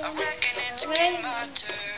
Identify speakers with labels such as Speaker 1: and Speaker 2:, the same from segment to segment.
Speaker 1: I'm it's to
Speaker 2: get.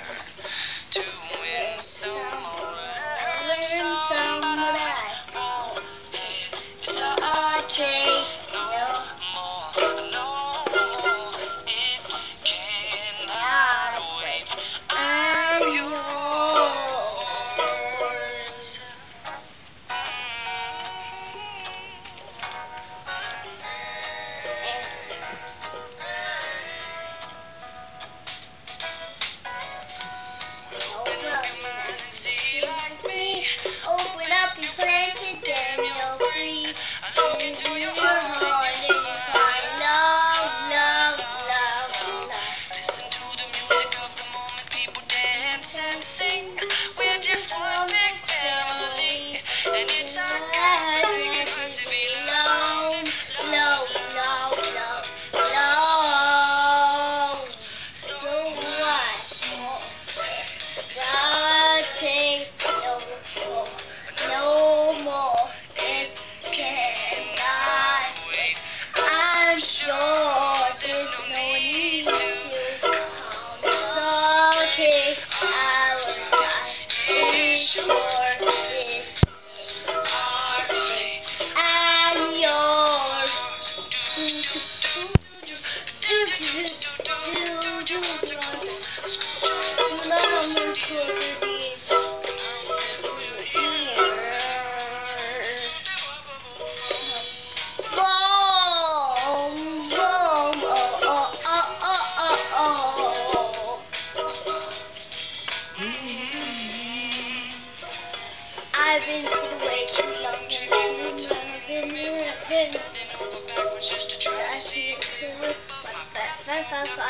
Speaker 1: I've been
Speaker 2: through way too long and I've been,
Speaker 1: I've been, I've been.
Speaker 2: I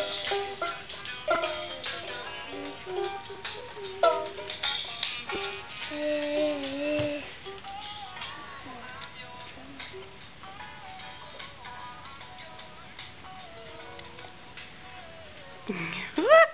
Speaker 2: Yeah.